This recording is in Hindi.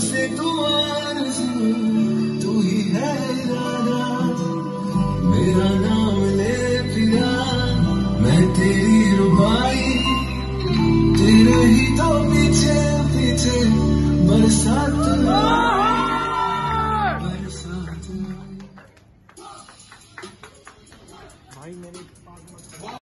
से तू आरज़ू तू ही है इरादा। मेरा नाम ले फिरा मैं तेरी रुबाई। तेरे ही तो पीछे पीछे बरसात बरसात भाई